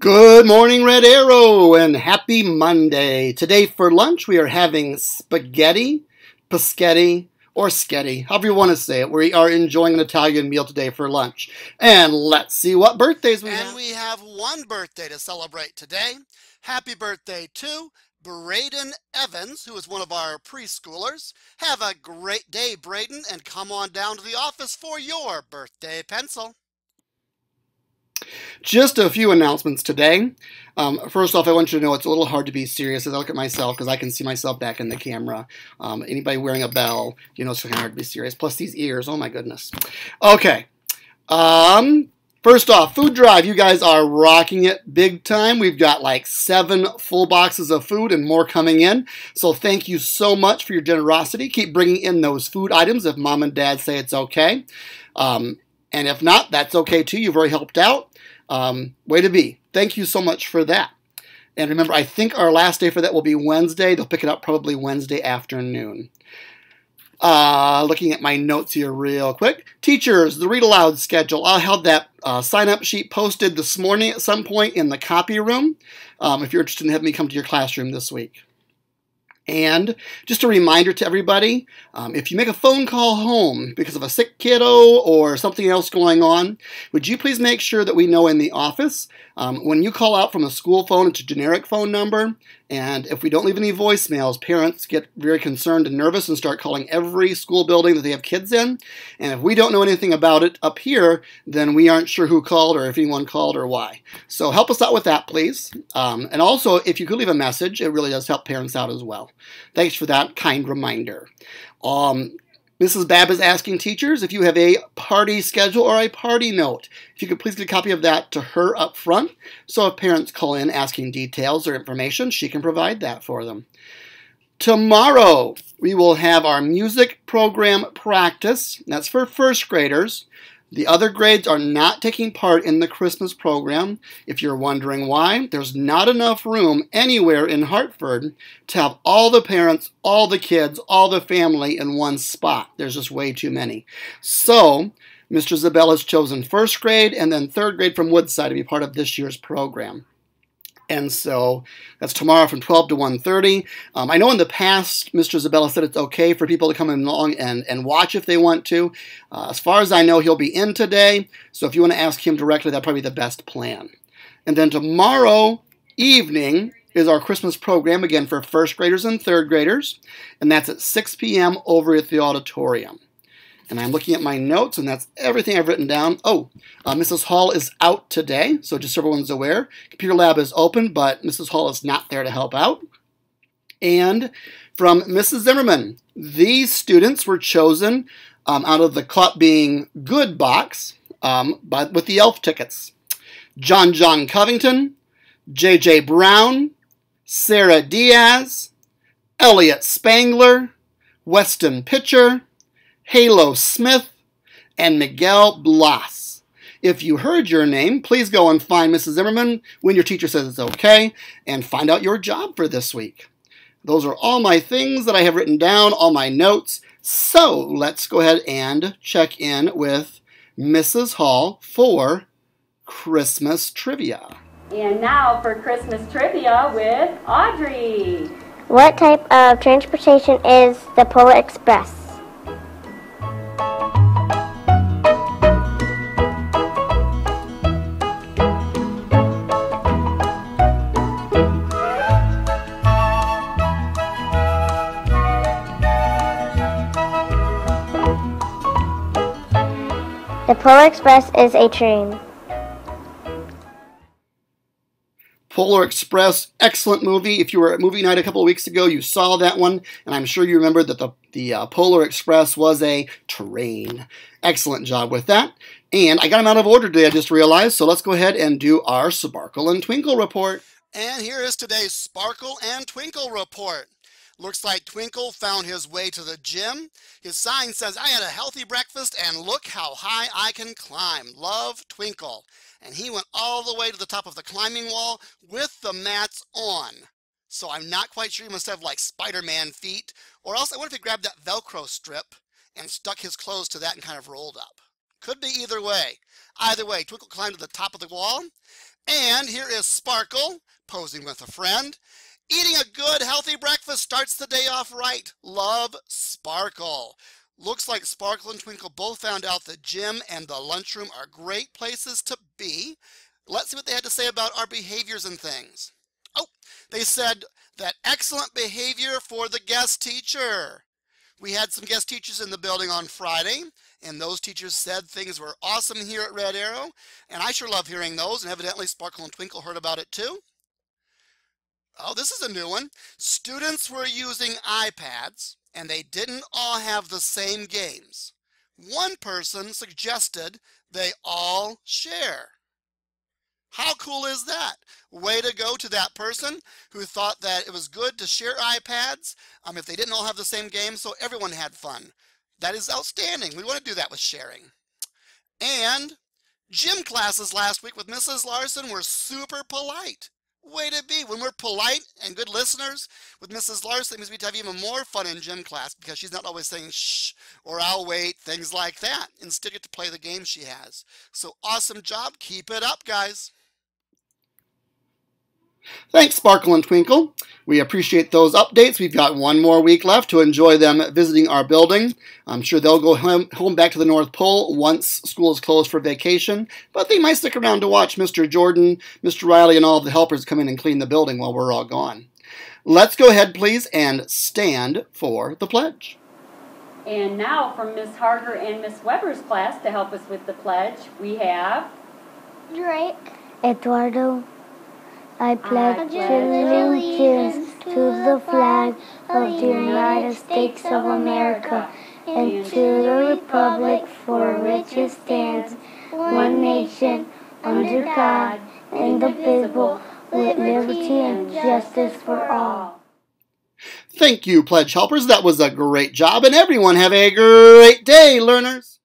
Good morning, Red Arrow, and happy Monday. Today for lunch, we are having spaghetti, paschetti, or sketty, however you want to say it. We are enjoying an Italian meal today for lunch. And let's see what birthdays we and have. And we have one birthday to celebrate today. Happy birthday to Braden Evans, who is one of our preschoolers. Have a great day, Braden, and come on down to the office for your birthday pencil. Just a few announcements today. Um, first off, I want you to know it's a little hard to be serious as I look at myself because I can see myself back in the camera. Um, anybody wearing a bell, you know, it's kind of hard to be serious. Plus these ears, oh my goodness. Okay. Um, first off, food drive. You guys are rocking it big time. We've got like seven full boxes of food and more coming in. So thank you so much for your generosity. Keep bringing in those food items if mom and dad say it's okay. Um, and if not, that's okay too. You've already helped out. Um, way to be. Thank you so much for that. And remember, I think our last day for that will be Wednesday. They'll pick it up probably Wednesday afternoon. Uh, looking at my notes here real quick. Teachers, the read aloud schedule. I'll have that uh, sign up sheet posted this morning at some point in the copy room um, if you're interested in having me come to your classroom this week. And just a reminder to everybody, um, if you make a phone call home because of a sick kiddo or something else going on, would you please make sure that we know in the office um, when you call out from a school phone, it's a generic phone number, and if we don't leave any voicemails, parents get very concerned and nervous and start calling every school building that they have kids in. And if we don't know anything about it up here, then we aren't sure who called or if anyone called or why. So help us out with that, please. Um, and also, if you could leave a message, it really does help parents out as well. Thanks for that kind reminder. Um, Mrs. Babb is asking teachers if you have a party schedule or a party note. If you could please get a copy of that to her up front, so if parents call in asking details or information, she can provide that for them. Tomorrow, we will have our music program practice. That's for first graders. The other grades are not taking part in the Christmas program. If you're wondering why, there's not enough room anywhere in Hartford to have all the parents, all the kids, all the family in one spot. There's just way too many. So, Mr. Zabel has chosen first grade and then third grade from Woodside to be part of this year's program. And so that's tomorrow from 12 to 1.30. Um, I know in the past, Mr. Zabella said it's okay for people to come along and, and watch if they want to. Uh, as far as I know, he'll be in today. So if you want to ask him directly, that'd probably be the best plan. And then tomorrow evening is our Christmas program, again, for first graders and third graders. And that's at 6 p.m. over at the auditorium. And I'm looking at my notes, and that's everything I've written down. Oh, uh, Mrs. Hall is out today, so just so everyone's aware. Computer lab is open, but Mrs. Hall is not there to help out. And from Mrs. Zimmerman, these students were chosen um, out of the Caught Being Good box um, by, with the ELF tickets. John John Covington, J.J. Brown, Sarah Diaz, Elliot Spangler, Weston Pitcher, Halo Smith, and Miguel Blas. If you heard your name, please go and find Mrs. Zimmerman when your teacher says it's okay and find out your job for this week. Those are all my things that I have written down, all my notes. So let's go ahead and check in with Mrs. Hall for Christmas trivia. And now for Christmas trivia with Audrey. What type of transportation is the Polar Express? The Polar Express is a train. Polar Express, excellent movie. If you were at movie night a couple of weeks ago, you saw that one, and I'm sure you remember that the, the uh, Polar Express was a train. Excellent job with that. And I got them out of order today, I just realized, so let's go ahead and do our Sparkle and Twinkle report. And here is today's Sparkle and Twinkle report. Looks like Twinkle found his way to the gym. His sign says, I had a healthy breakfast and look how high I can climb. Love Twinkle. And he went all the way to the top of the climbing wall with the mats on. So I'm not quite sure he must have like Spider-Man feet. Or else I wonder if he grabbed that Velcro strip and stuck his clothes to that and kind of rolled up. Could be either way. Either way, Twinkle climbed to the top of the wall. And here is Sparkle posing with a friend. Eating a good, healthy breakfast starts the day off right. Love Sparkle. Looks like Sparkle and Twinkle both found out the gym and the lunchroom are great places to be. Let's see what they had to say about our behaviors and things. Oh, they said that excellent behavior for the guest teacher. We had some guest teachers in the building on Friday, and those teachers said things were awesome here at Red Arrow, and I sure love hearing those, and evidently Sparkle and Twinkle heard about it too. Oh, this is a new one. Students were using iPads and they didn't all have the same games. One person suggested they all share. How cool is that? Way to go to that person who thought that it was good to share iPads um, if they didn't all have the same game so everyone had fun. That is outstanding. We want to do that with sharing. And gym classes last week with Mrs. Larson were super polite way to be. When we're polite and good listeners with Mrs. Larson, it means we have even more fun in gym class because she's not always saying shh or I'll wait, things like that. Instead, get to play the game she has. So awesome job. Keep it up, guys. Thanks, Sparkle and Twinkle. We appreciate those updates. We've got one more week left to enjoy them visiting our building. I'm sure they'll go home, home back to the North Pole once school is closed for vacation, but they might stick around to watch Mr. Jordan, Mr. Riley, and all of the helpers come in and clean the building while we're all gone. Let's go ahead, please, and stand for the pledge. And now from Miss Harger and Miss Weber's class to help us with the pledge, we have Drake, Eduardo, I pledge allegiance to the flag of the United States of America and to the republic for which it stands, one nation, under God, indivisible, with liberty and justice for all. Thank you, Pledge Helpers. That was a great job, and everyone have a great day, learners.